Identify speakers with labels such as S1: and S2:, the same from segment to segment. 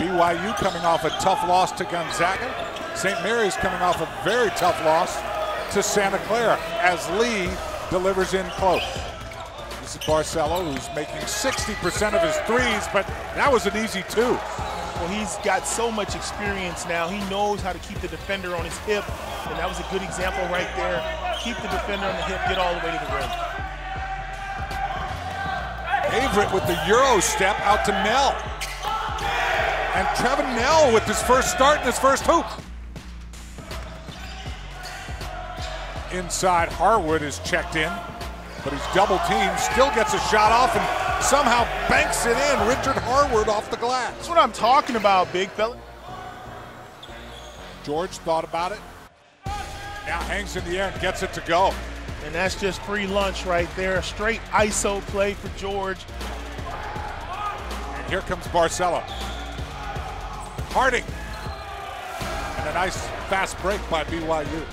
S1: BYU coming off a tough loss to Gonzaga. St. Mary's coming off a very tough loss to Santa Clara as Lee delivers in close. This is Barcello who's making 60% of his threes, but that was an easy two.
S2: Well, he's got so much experience now. He knows how to keep the defender on his hip, and that was a good example right there. Keep the defender on the hip, get all the way to the rim.
S1: Averette with the Euro step out to Knell. And Trevin Knell with his first start and his first hoop. Inside, Harward is checked in, but he's double teamed, still gets a shot off and somehow banks it in. Richard Harward off the glass.
S2: That's what I'm talking about, big fella.
S1: George thought about it. Now hangs in the air and gets it to go.
S2: And that's just free lunch right there. A straight ISO play for George.
S1: And here comes Barcello. Harding. And a nice fast break by BYU.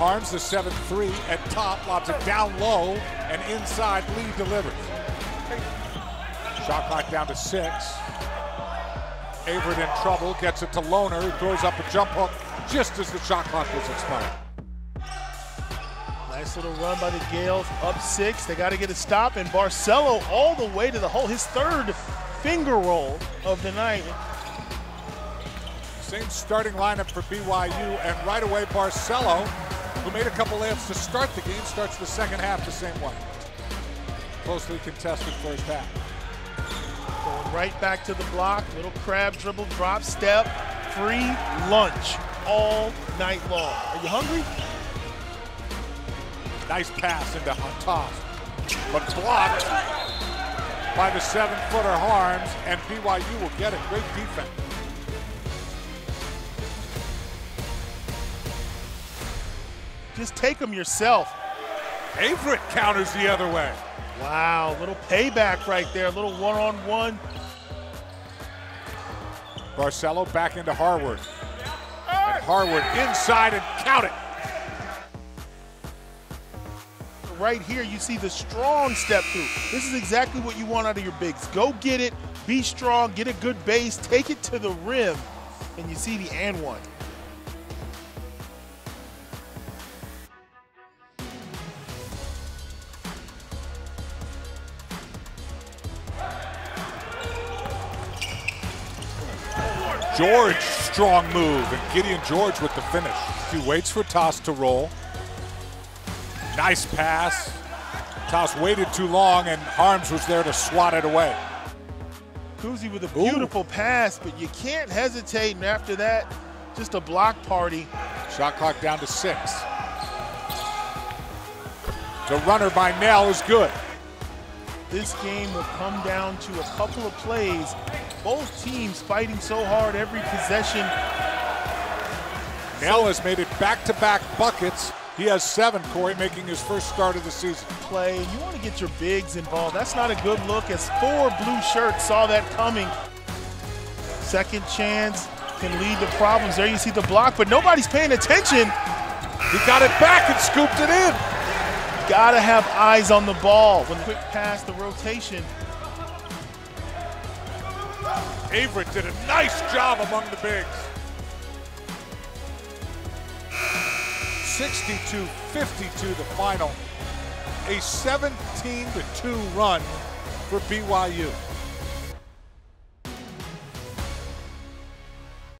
S1: Haarms the 7-3 at top, lobs it down low, and inside Lee delivers. Shot clock down to six. Averette in trouble, gets it to Lohner, who throws up a jump hook just as the shot clock was expired.
S2: Nice little run by the Gaels, up six. They got to get a stop, and Barcello all the way to the hole. His third finger roll of the night.
S1: Same starting lineup for BYU, and right away Barcello, who made a couple layups to start the game, starts the second half the same way. Closely contested first half.
S2: Going right back to the block, little crab dribble, drop step, free lunch all night long. Are you hungry?
S1: Nice pass into Tass, but blocked by the seven-footer Haarms, and BYU will get a Great defense.
S2: Just take them yourself.
S1: Averette counters the other way.
S2: Wow, little payback right there, a little one-on-one.
S1: Barcello back into Harward. And Harward inside and count it.
S2: Right here, you see the strong step through. This is exactly what you want out of your bigs. Go get it, be strong, get a good base, take it to the rim, and you see the and one.
S1: George, strong move, and Gideon George with the finish. He waits for Tass to roll. Nice pass. Tass waited too long, and Haarms was there to swat it away.
S2: Kuhse with a beautiful Ooh. pass, but you can't hesitate, and after that, just a block party.
S1: Shot clock down to six. The runner by Knell is good.
S2: This game will come down to a couple of plays both teams fighting so hard every possession.
S1: Knell has made it back-to-back -back buckets. He has seven, Corey, making his first start of the season.
S2: Play, you want to get your bigs involved. That's not a good look as four blue shirts saw that coming. Second chance can lead to problems. There you see the block, but nobody's paying attention.
S1: He got it back and scooped it in.
S2: Gotta have eyes on the ball. When the quick pass, the rotation.
S1: Averette did a nice job among the bigs. 62-52 the final. A 17-2 run for BYU.